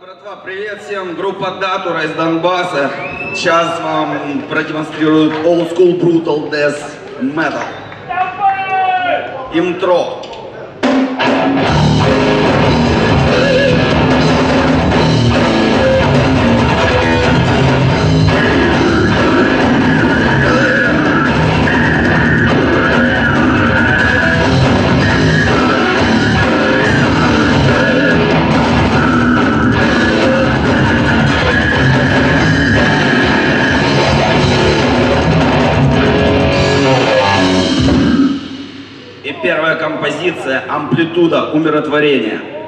братва, привет всем, группа Датура из Донбасса. Сейчас вам продемонстрируют Old School Brutal Death Metal. Интро. Композиция «Амплитуда умиротворения».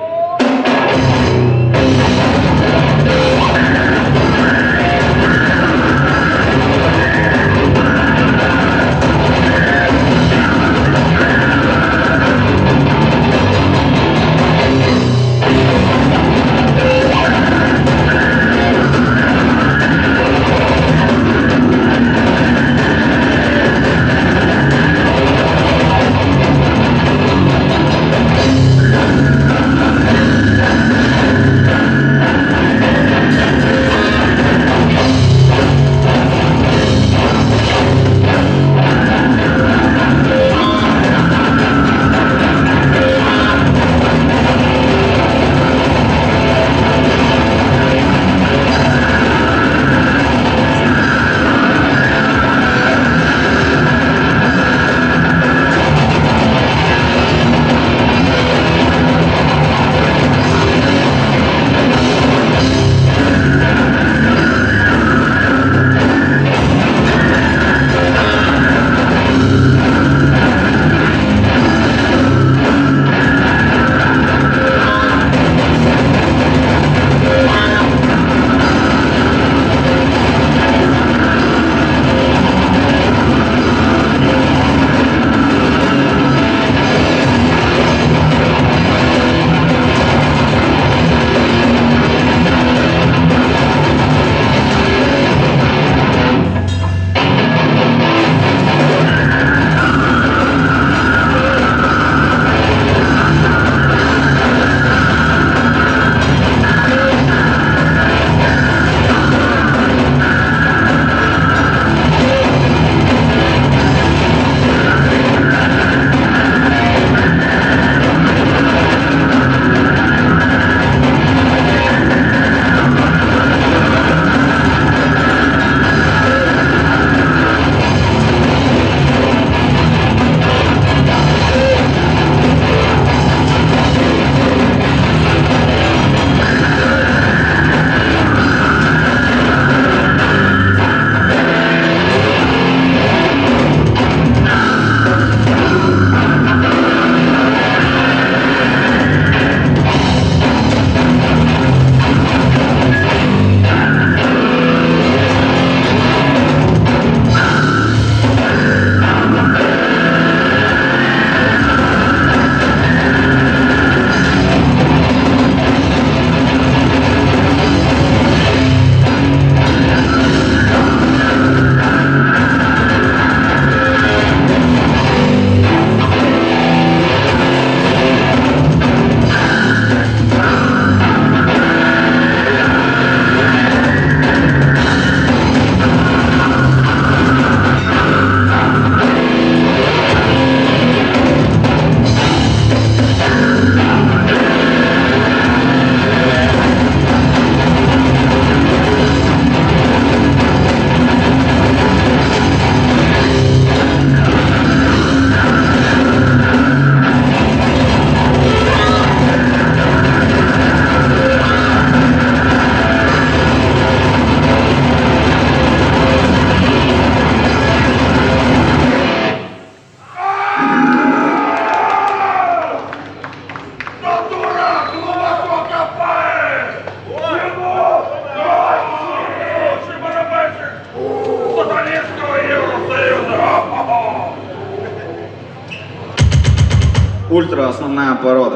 Основная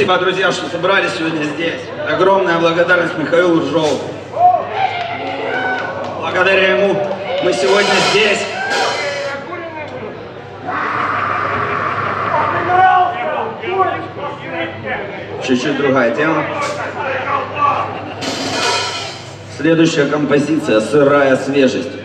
Спасибо, друзья, что собрались сегодня здесь. Огромная благодарность Михаилу Ржову. Благодаря ему мы сегодня здесь. Чуть-чуть другая тема. Следующая композиция «Сырая свежесть».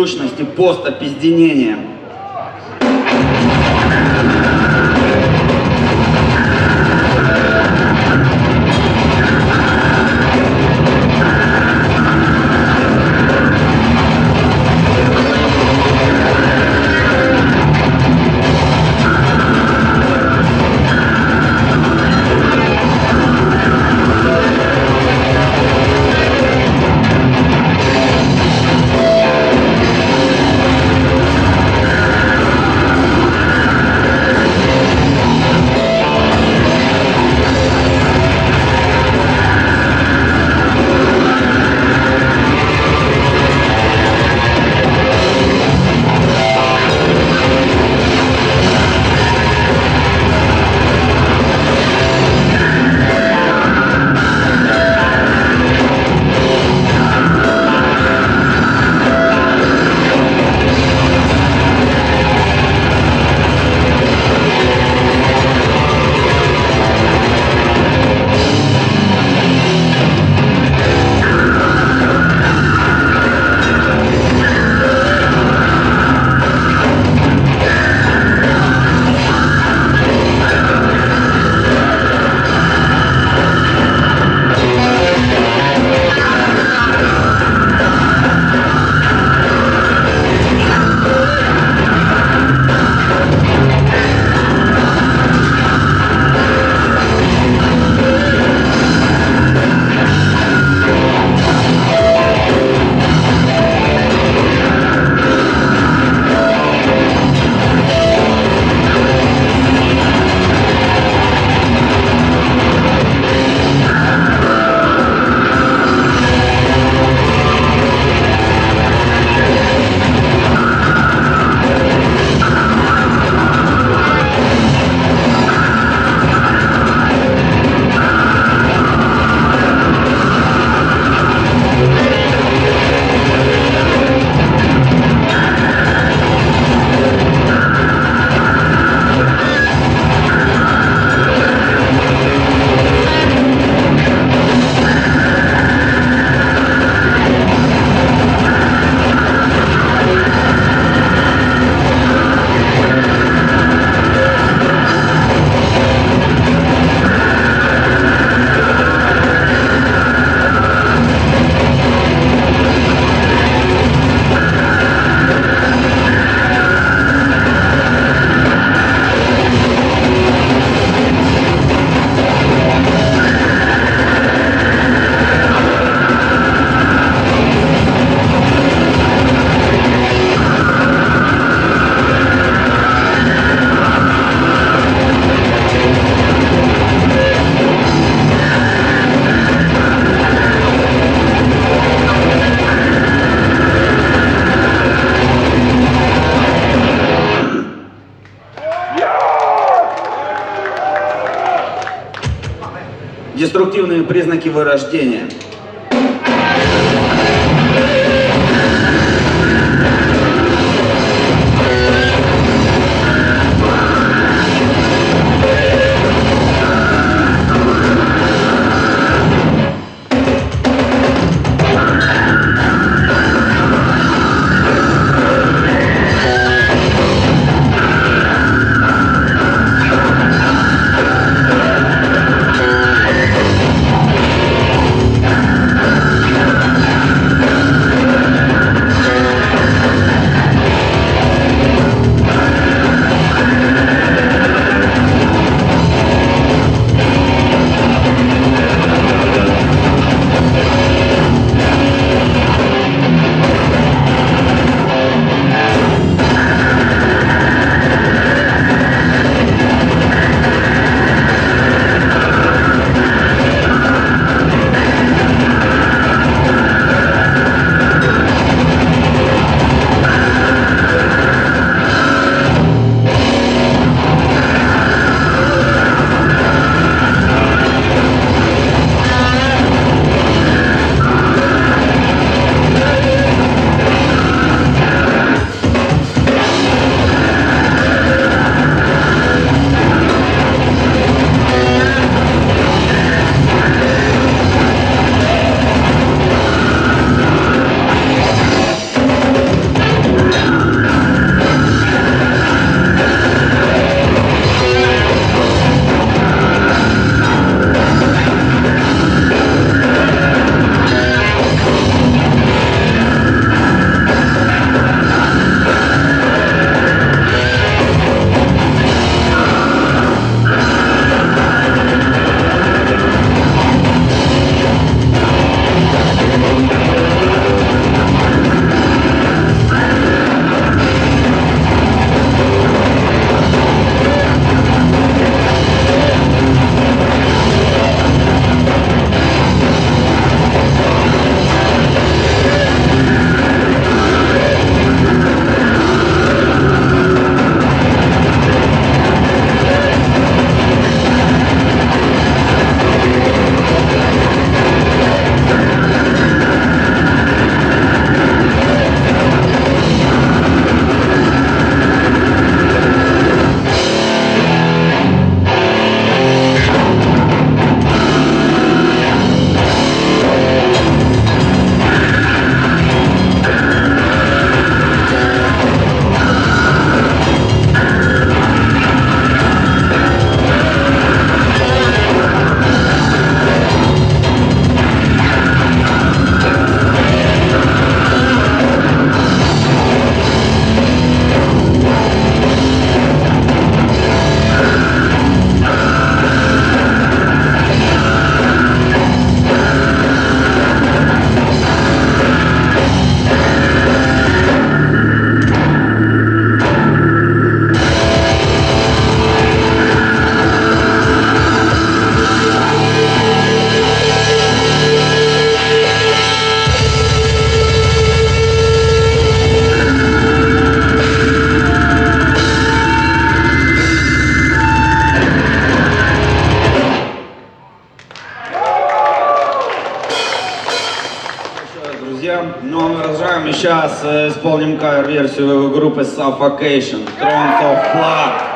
Сущности постопизденения. Деструктивные признаки вырождения. Исполним кавер-версию группы Suffocation, Thrones of Blood.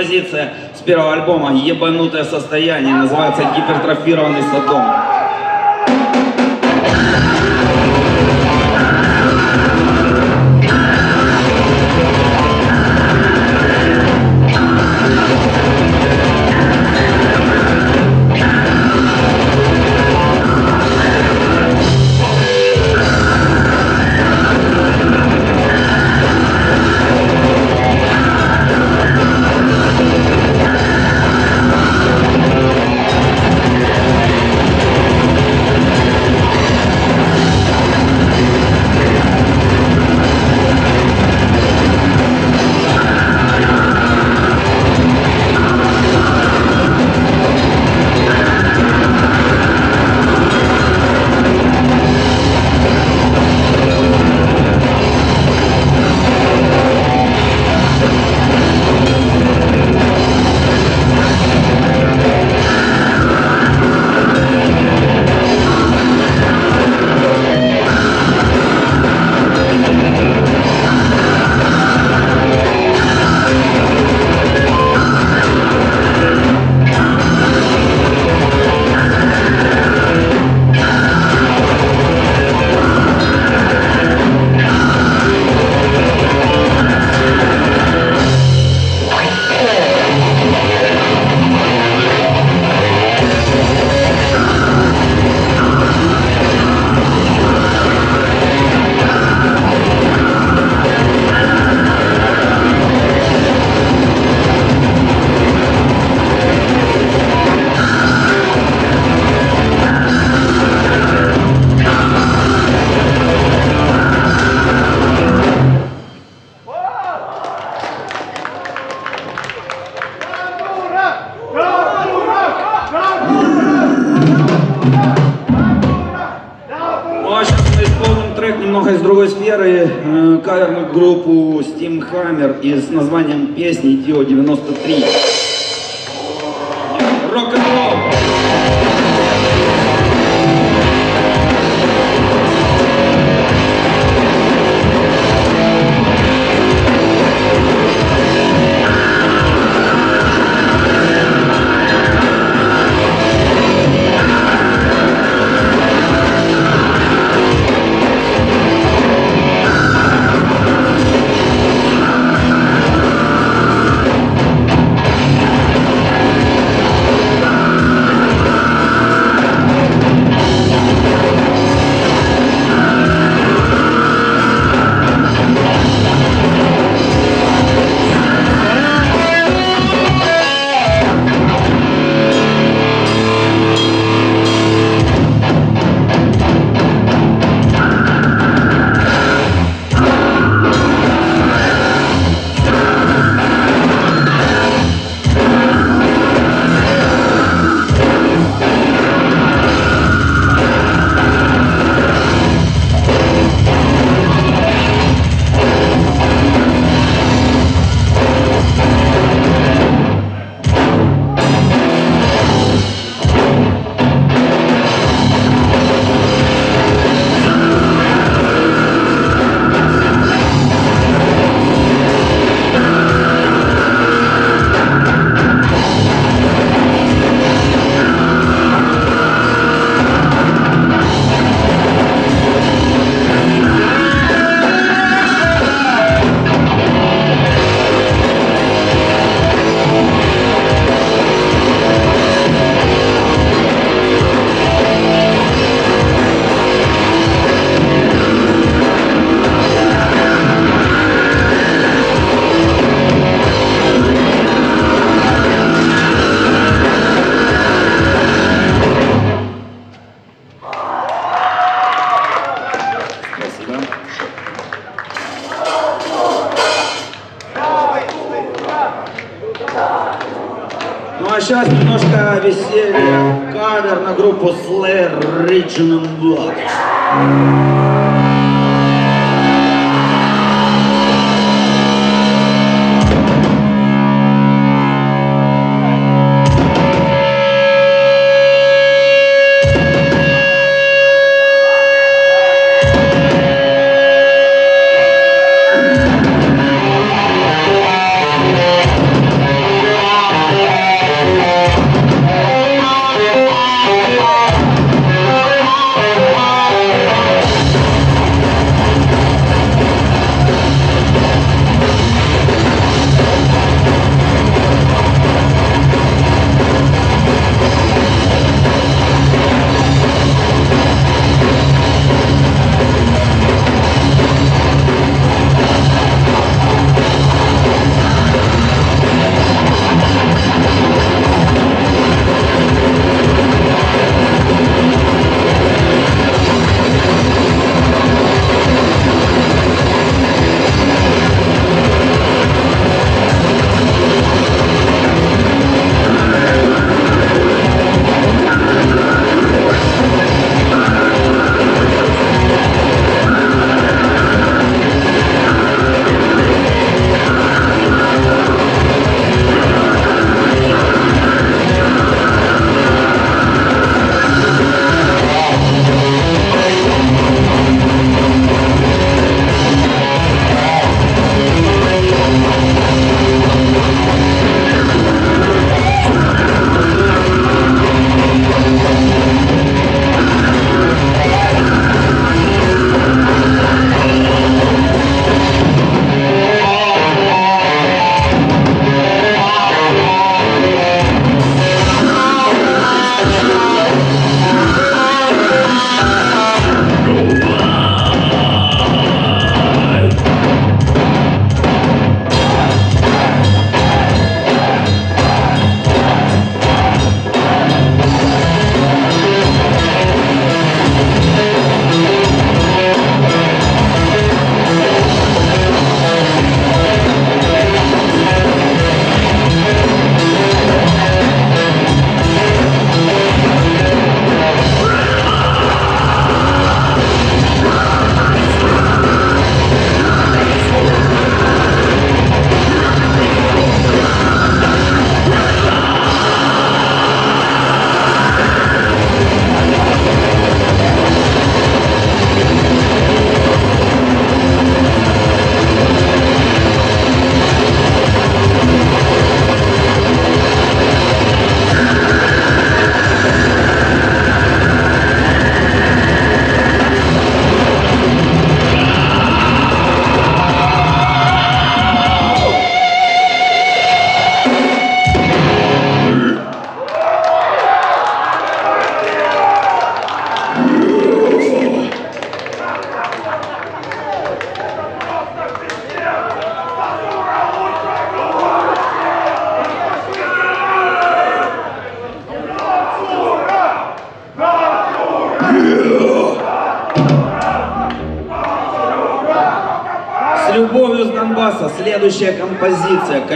композиция с первого альбома «Ебанутое состояние» называется «Гипертрофированный садом». и с названием песни «Дио-93».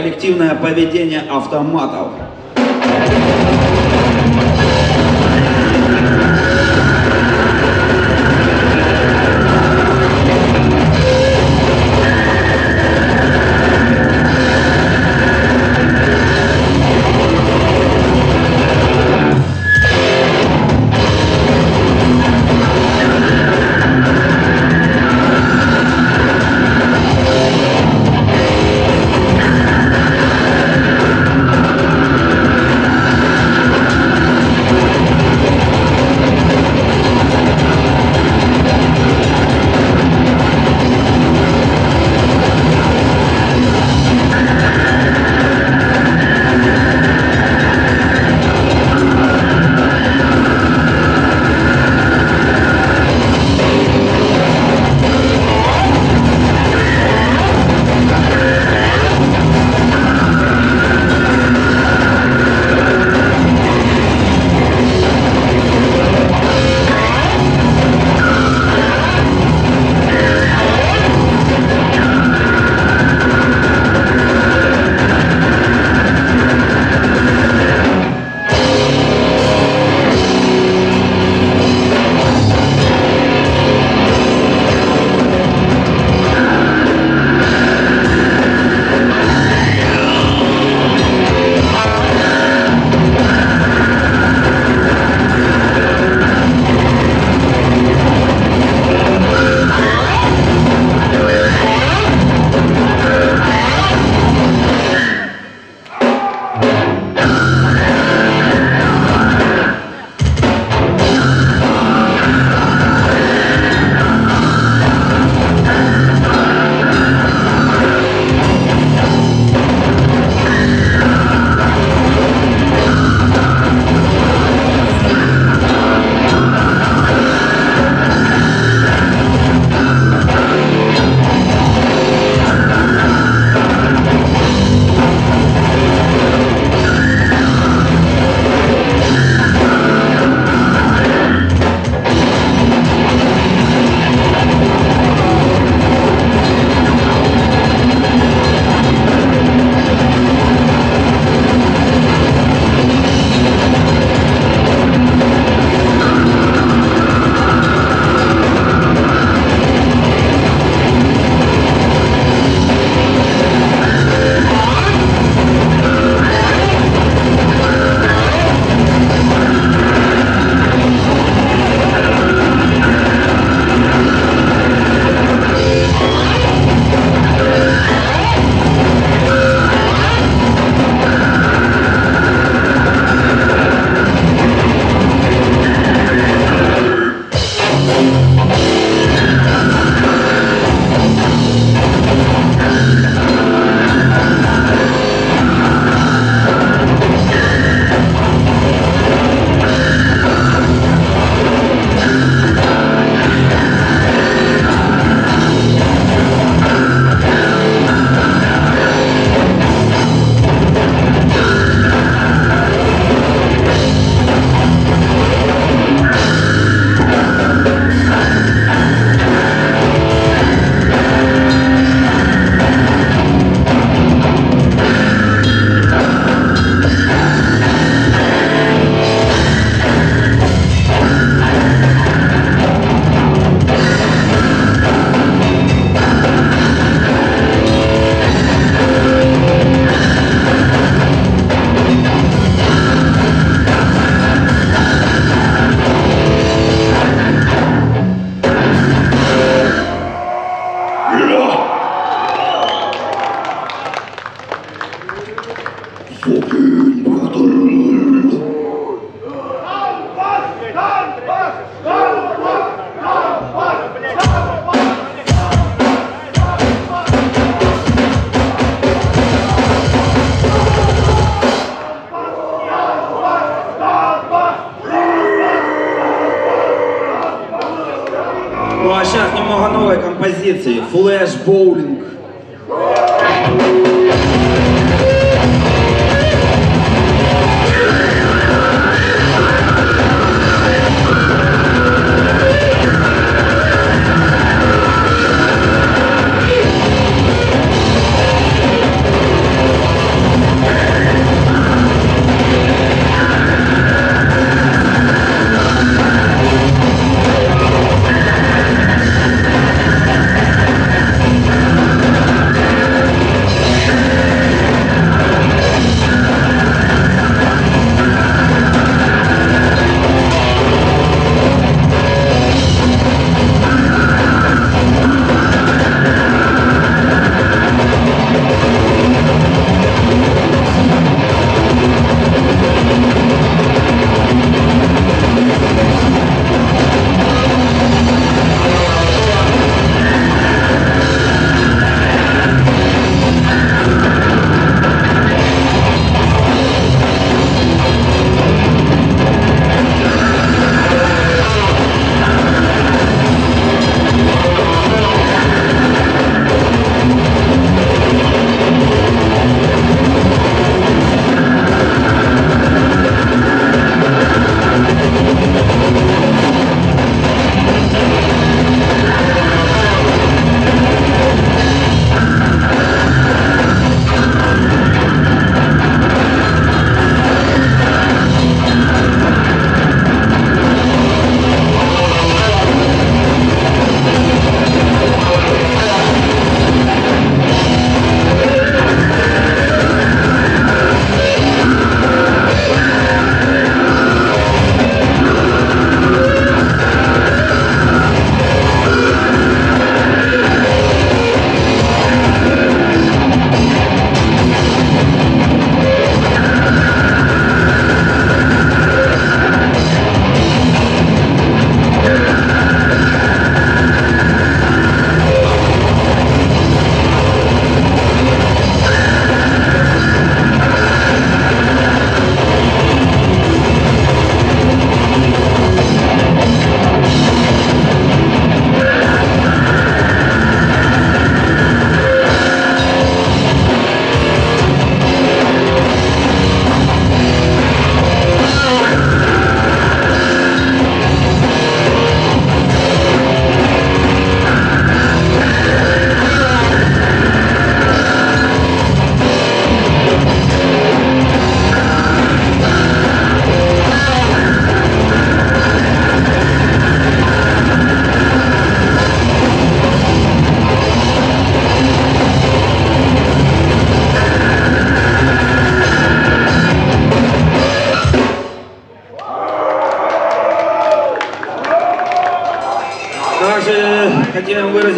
«Коллективное поведение автоматов».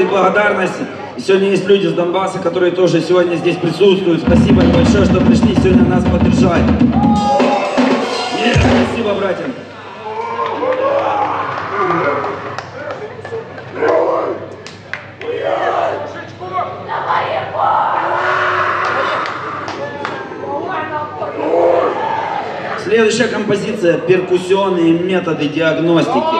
Благодарность. Сегодня есть люди с Донбасса, которые тоже сегодня здесь присутствуют. Спасибо им большое, что пришли сегодня нас поддержать. Нет, спасибо, братья. Следующая композиция – перкуссионные методы диагностики.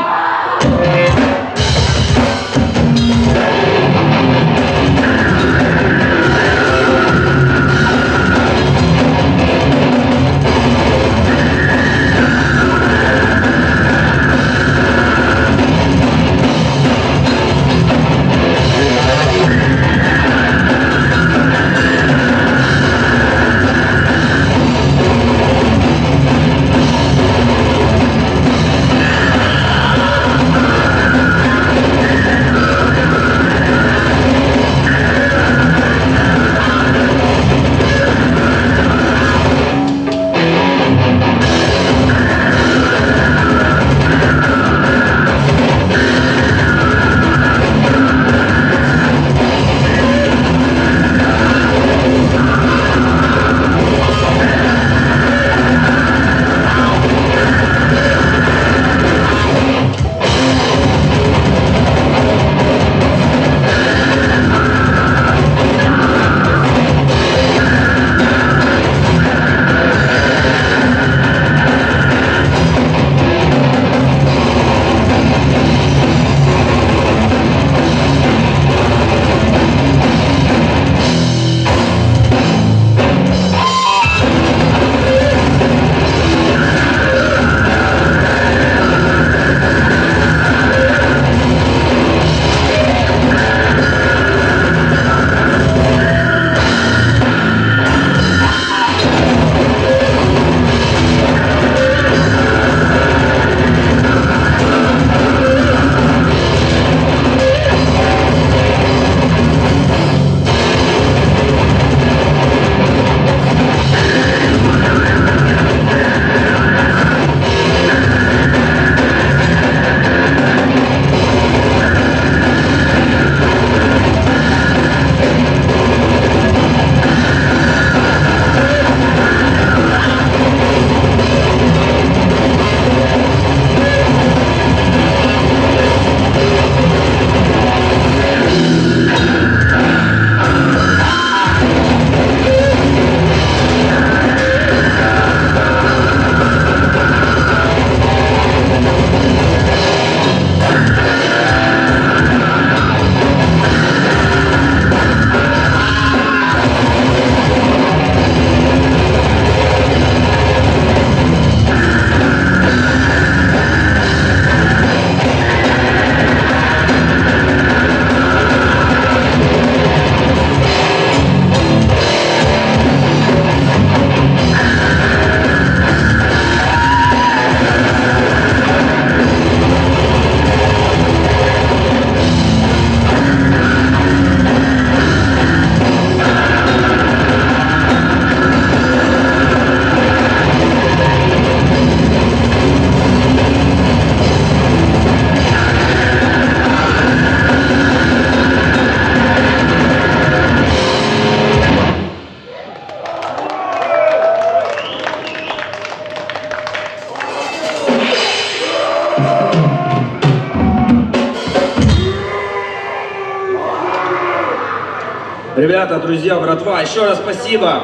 Друзья, братва, еще раз спасибо.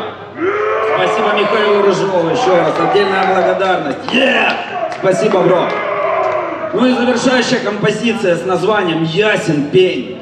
Спасибо Михаилу Рыжову, еще раз отдельная благодарность. Yeah! Спасибо, бро. Ну и завершающая композиция с названием «Ясен пень».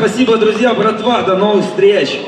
Спасибо, друзья, братва. До новых встреч.